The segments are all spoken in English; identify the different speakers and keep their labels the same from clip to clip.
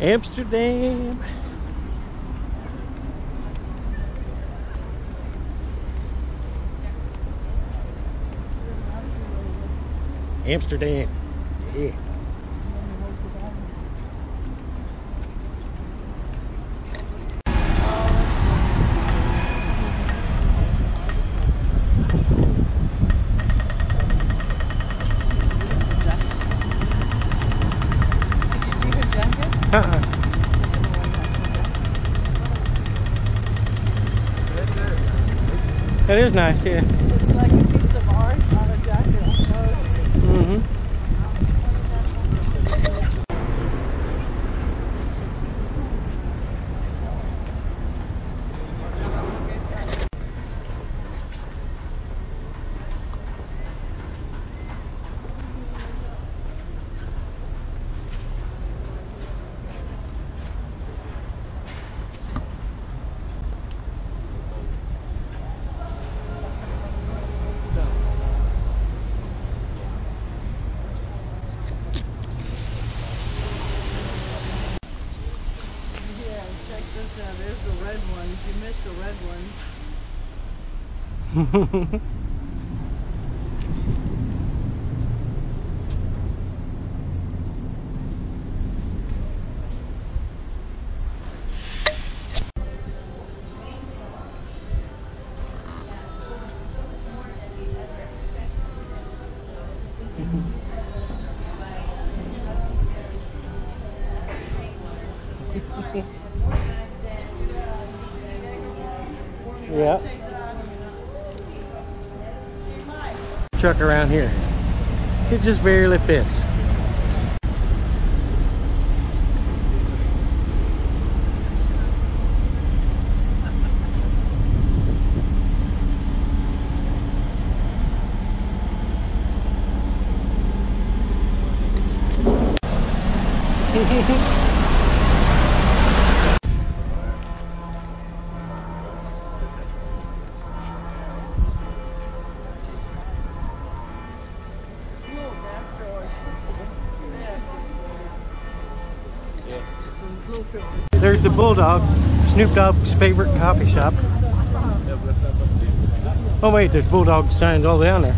Speaker 1: Amsterdam. Amsterdam. Yeah. Nice, yeah.
Speaker 2: It's like a piece of art on a jacket. I suppose.
Speaker 1: Mm-hmm.
Speaker 2: Yeah, this. There's the red ones. You missed the red ones.
Speaker 1: Truck around here. It just barely fits. Snoop Dogg's favorite coffee shop. Oh wait, there's Bulldog signs all down there.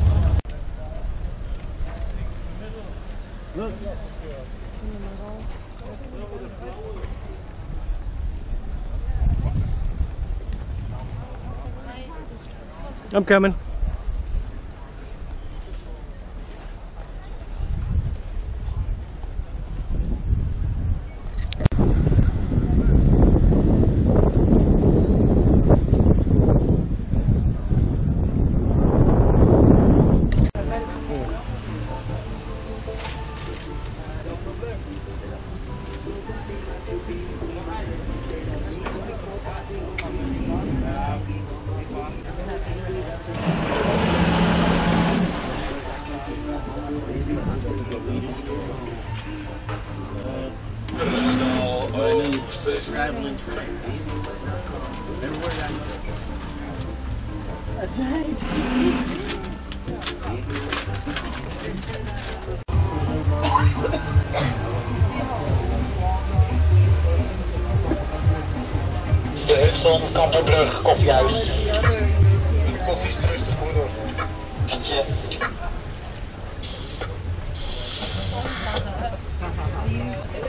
Speaker 1: I'm coming.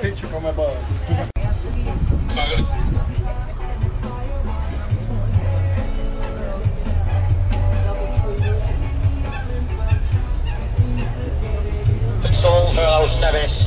Speaker 3: Picture from my boss.
Speaker 4: Verhuis naar west.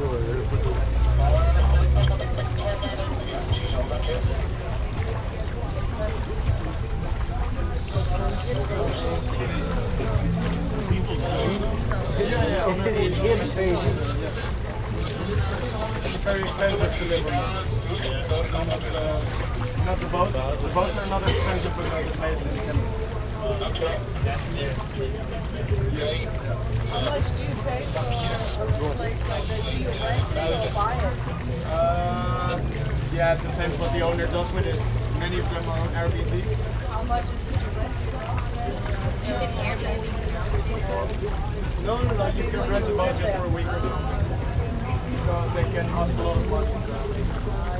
Speaker 5: Vivray.
Speaker 3: Very expensive to live on. Not, uh, not the boat. The boats are not expensive, but the place.
Speaker 1: How much do you pay for a place like that? Do you rent it or buy it?
Speaker 3: Uh, yeah, it depends what the owner does with it. Many of them are on Airbnb.
Speaker 1: How much is it to rent?
Speaker 3: No, no, no, you can rent a boat just for a week or something. So they can cost a lot of money.
Speaker 1: Uh,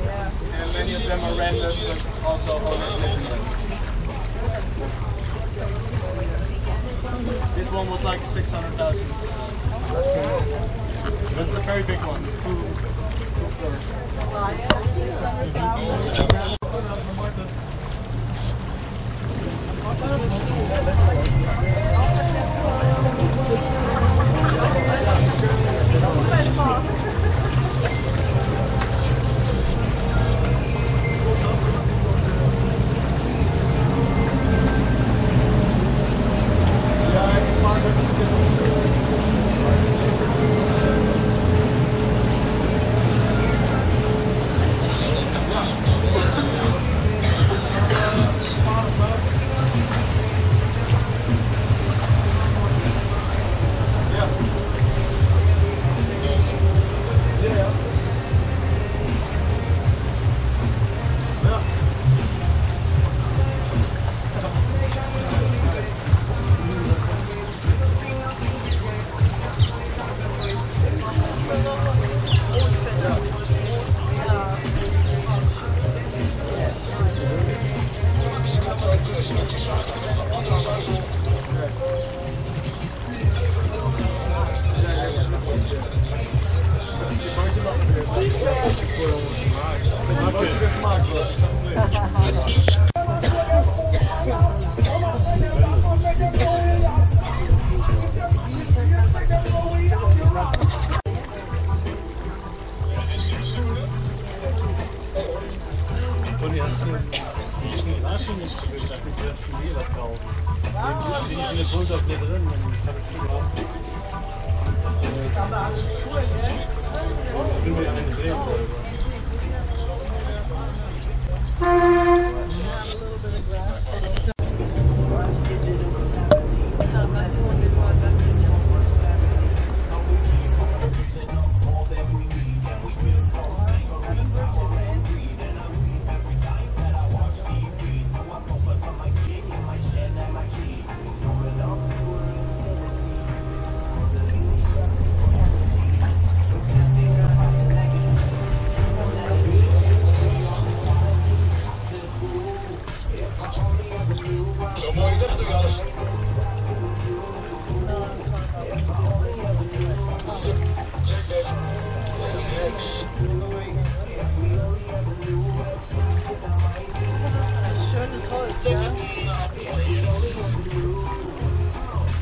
Speaker 1: yeah.
Speaker 3: And many of them are rented, but also owners live one was like 600,000. That's a very big one. Floors.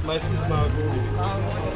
Speaker 6: Meistens mal gut.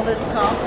Speaker 7: all this
Speaker 8: comp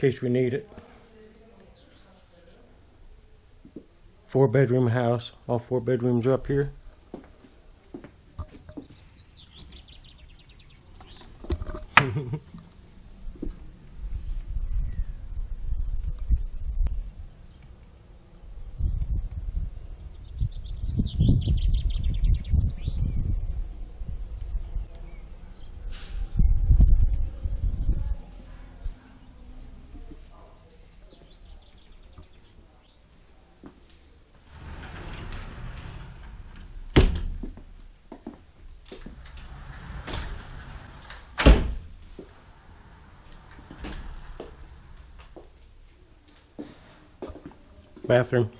Speaker 8: case we need it. Four bedroom house. All four bedrooms are up here. bathroom,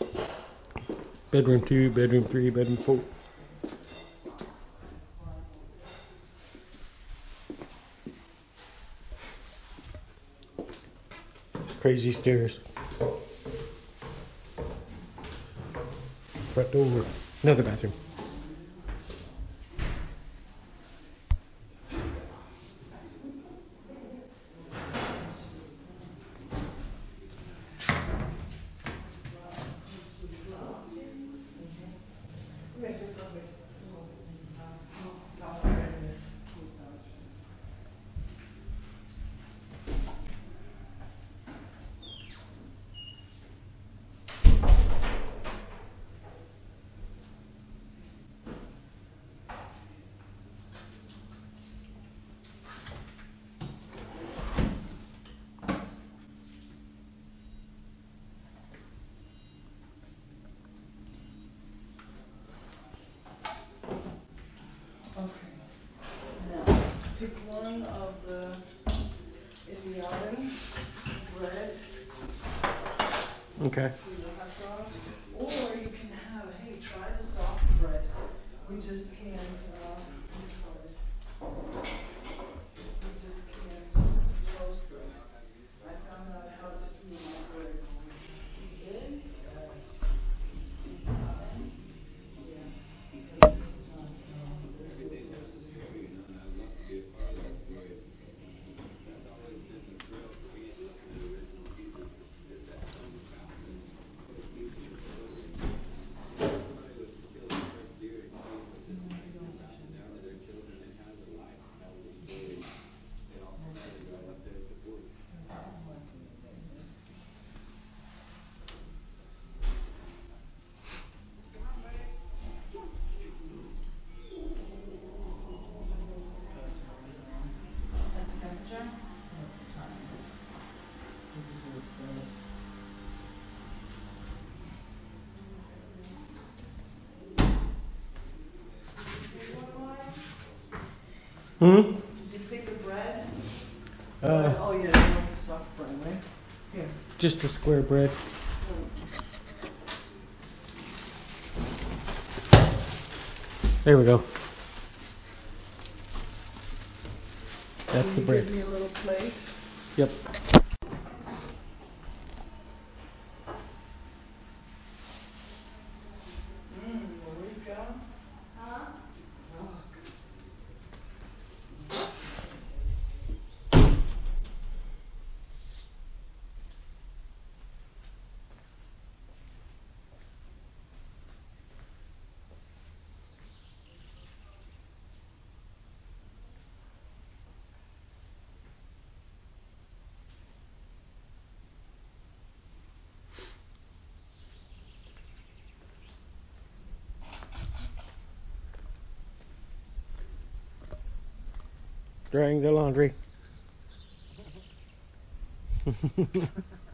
Speaker 8: bedroom two, bedroom three, bedroom four. Crazy stairs. Front door, another bathroom.
Speaker 1: pick one of the, in the oven, bread. Okay.
Speaker 2: Hmm?
Speaker 1: Did you pick the bread?
Speaker 2: Uh,
Speaker 1: Oh, yeah, you want the soft bread, right? Here.
Speaker 2: just a square bread. There we go. That's the bread.
Speaker 1: Give me a little plate.
Speaker 2: Yep. Drying the laundry.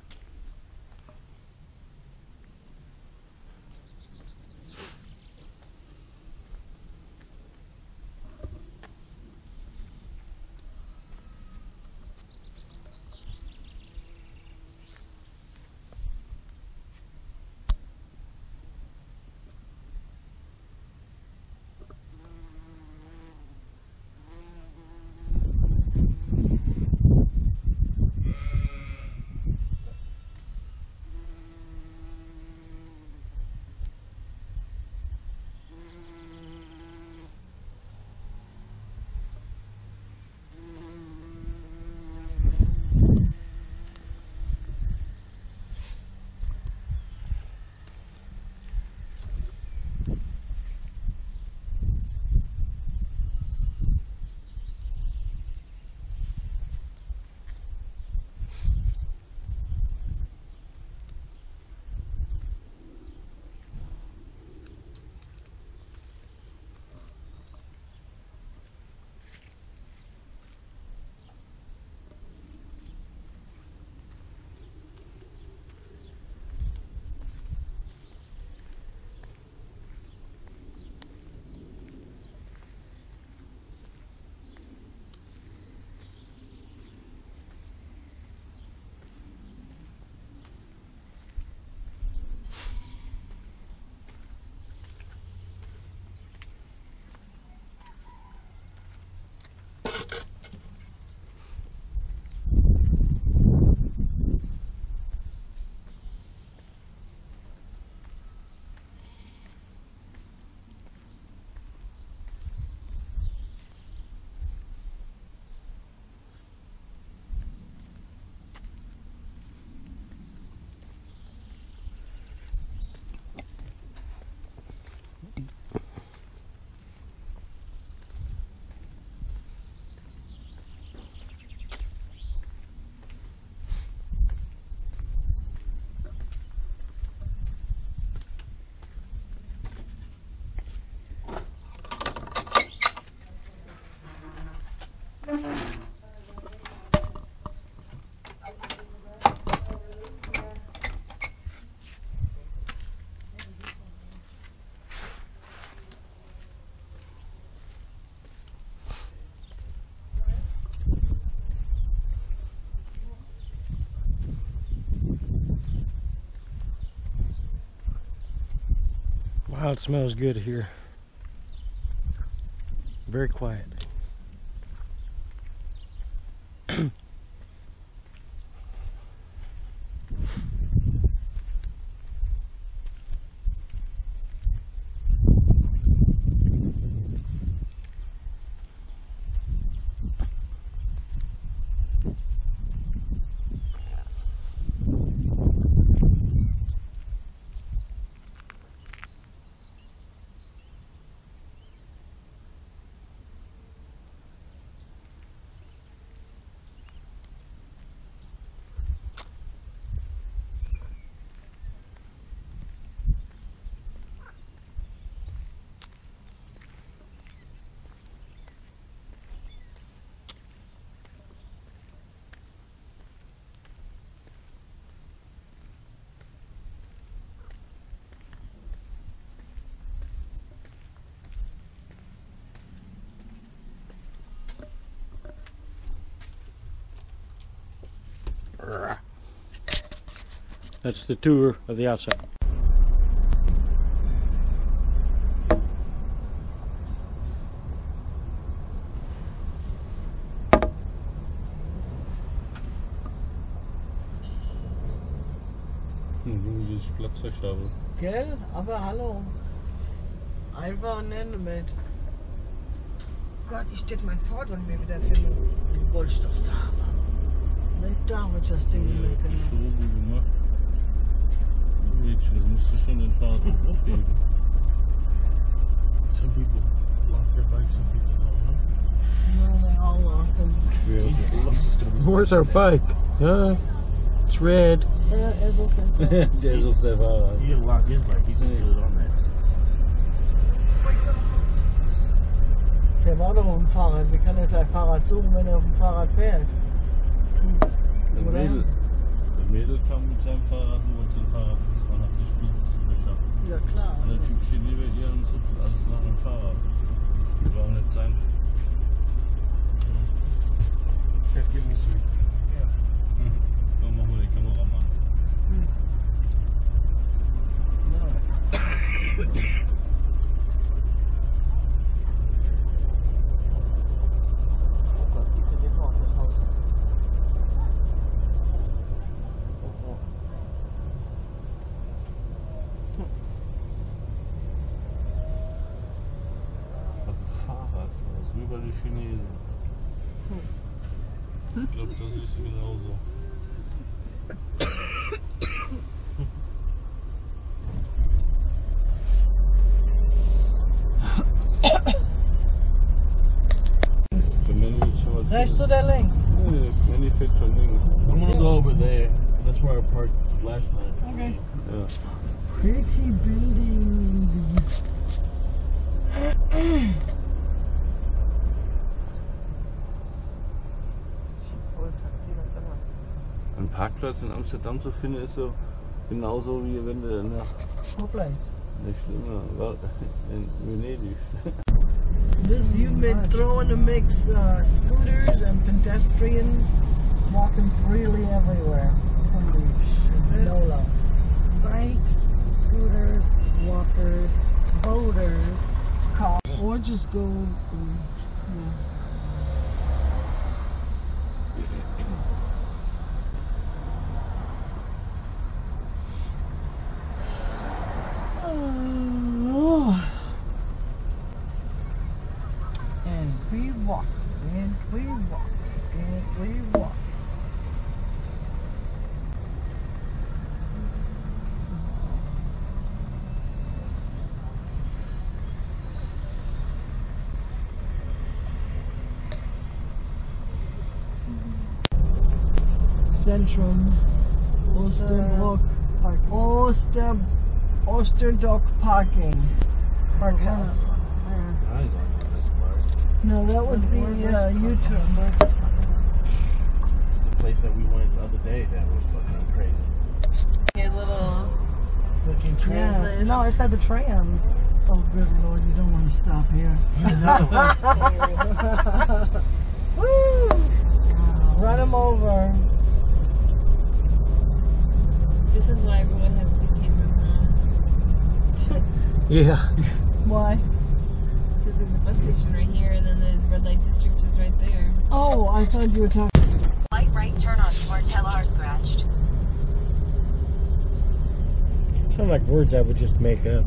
Speaker 2: Wow, it smells good here. Very quiet. That's the tour of the outside.
Speaker 5: Mhm, Wie ist Platz für
Speaker 7: Gell? Aber hallo. Einfach nennen mit. Gott, ich steht mein Vater mir wieder finden. Wollte ich doch sagen. Damals das Ding
Speaker 5: Ja,
Speaker 7: nicht
Speaker 5: die
Speaker 7: finden.
Speaker 5: Schrobe gemacht. Mädchen, du musst du schon den Fahrrad aufheben.
Speaker 8: Some people lock their bikes, some people don't. Huh?
Speaker 7: No, they all locked them.
Speaker 2: Where's our bike? Huh? It's red.
Speaker 7: Ja, ist okay.
Speaker 5: Der ist auf der Fahrrad.
Speaker 8: He didn't lock his bike, he just put it on there.
Speaker 7: Der war doch auf dem Fahrrad. Wie kann er sein Fahrrad suchen, wenn er auf dem Fahrrad fährt?
Speaker 5: Der
Speaker 7: Oder?
Speaker 5: Mädel, der Mädel kam mit seinem Fahrrad und wollte sein Fahrrad fahren, hat sich Spitz beschafft.
Speaker 7: Ja, klar.
Speaker 5: Und der Typ steht neben ihr und zupft alles nach dem Fahrrad. Das war auch nicht sein.
Speaker 8: Here, give me some.
Speaker 5: Dann machen wir den Kameramann.
Speaker 7: Oh
Speaker 5: das ist wie bei den Chinesen. Ich glaube, das ist genauso. Der Manny ist schon mal.
Speaker 7: Rechts oder links?
Speaker 5: Nee, der Manny fährt schon links.
Speaker 8: I'm gonna go over there. That's where I parked last night.
Speaker 7: Okay.
Speaker 5: Ja.
Speaker 7: Pretty building.
Speaker 5: Ein Parkplatz in Amsterdam zu finden ist so genauso wie wenn du nach
Speaker 7: Wo bleibt?
Speaker 5: nicht schlimmer war in Venedig.
Speaker 7: This you've been throwing a mix uh, scooters and pedestrians walking freely everywhere. Holy shit. No love. Bikes, scooters, walkers, boaters, cars, or just go. um, yeah. Oh. And we walk, and we walk, and we walk. Centrum, Osterbrook, Oster, Osterdock Parking, Parkhouse.
Speaker 8: I ain't going to this park.
Speaker 7: No, that would be uh, YouTube.
Speaker 8: The place that we went the other day that was fucking crazy.
Speaker 9: Your little
Speaker 8: Fucking
Speaker 7: Yeah.
Speaker 9: list.
Speaker 7: No, I said the tram. Oh, good lord, you don't want to stop here. Woo! Run him over.
Speaker 9: This is why everyone has suitcases now.
Speaker 2: Yeah.
Speaker 7: Why?
Speaker 9: Because there's a bus station right here, and then the red light district is right there.
Speaker 7: Oh, I thought you were talking.
Speaker 10: Light right turn on Martell R scratched.
Speaker 2: Sound like words I would just make up.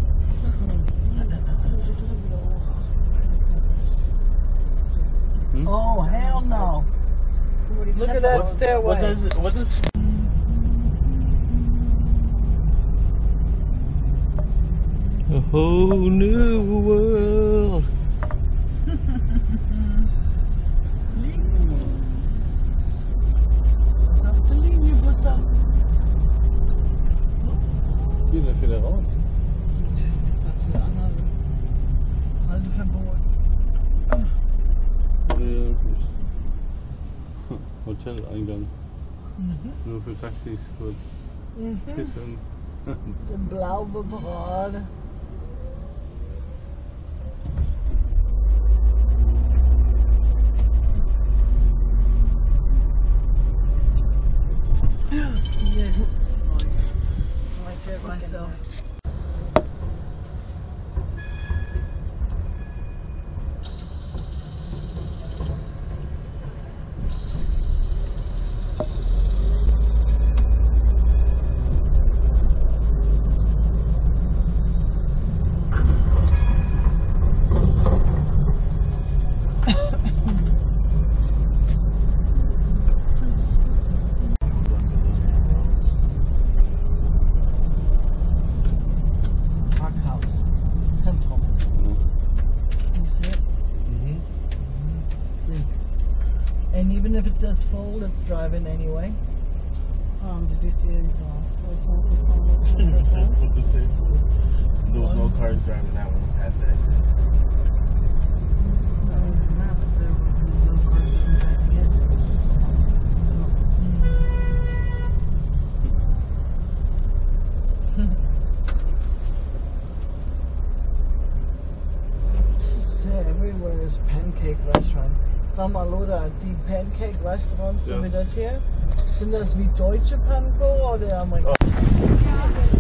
Speaker 2: Hmm?
Speaker 7: Oh, hell no. Look at that stairway.
Speaker 8: What does it, what does
Speaker 2: A whole new world.
Speaker 5: Zelteingang. Mhm. Nur für Taxis kurz.
Speaker 7: Mhm. Blau bebraten. Yes. I myself. And even if it says full, it's driving anyway. Um, did you see it?
Speaker 11: There was no cars driving that one past the exit.
Speaker 7: Everywhere is pancake restaurant. Sag mal, Lothar, die Pancake Restaurants, so
Speaker 11: Ja.
Speaker 7: wie das hier, sind das wie deutsche Panko oder amerikanische?
Speaker 11: Other